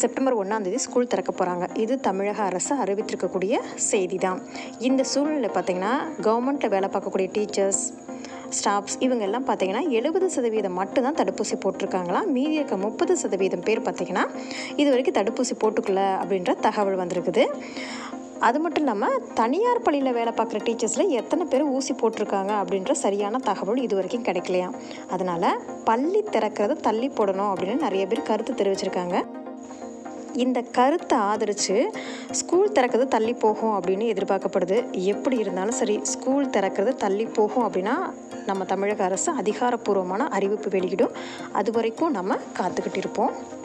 September ஒன்றாந்தேதி school திறக்க போகிறாங்க இது தமிழக அரசு அறிவித்திருக்கக்கூடிய செய்தி தான் இந்த சூழ்நிலை பார்த்திங்கன்னா கவர்மெண்ட்டில் வேலை பார்க்கக்கூடிய டீச்சர்ஸ் ஸ்டாஃப்ஸ் இவங்கெல்லாம் பார்த்திங்கன்னா பார்த்தீங்கன்னா எழுபது சதவீதம் மட்டும்தான் தடுப்பூசி போட்டிருக்காங்களா? மீதி இருக்க முப்பது சதவீதம் பேர் பார்த்திங்கன்னா இது வரைக்கும் தடுப்பூசி போட்டுக்கல அப்படின்ற தகவல் வந்திருக்குது. அது மட்டும் இல்லாமல் தனியார் பள்ளியில் வேலை பார்க்குற டீச்சர்ஸில் எத்தனை பேர் ஊசி போட்டிருக்காங்க அப்படின்ற சரியான தகவல் இது வரைக்கும் கிடைக்கலையாம் அதனால் பள்ளி திறக்கிறத தள்ளி போடணும் அப்படின்னு நிறைய பேர் கருத்து தெரிவிச்சிருக்காங்க. இந்த கருத்தை ஆதரித்து ஸ்கூல் திறக்கிறது தள்ளி போகும் அப்படின்னு எதிர்பார்க்கப்படுது. எப்படி இருந்தாலும் சரி ஸ்கூல் திறக்கிறது தள்ளி போகும் அப்படின்னா நம்ம தமிழக அரசு அதிகாரப்பூர்வமான அறிவிப்பு வெளியிடும். அது வரைக்கும் நம்ம காத்துக்கிட்டு இருப்போம்.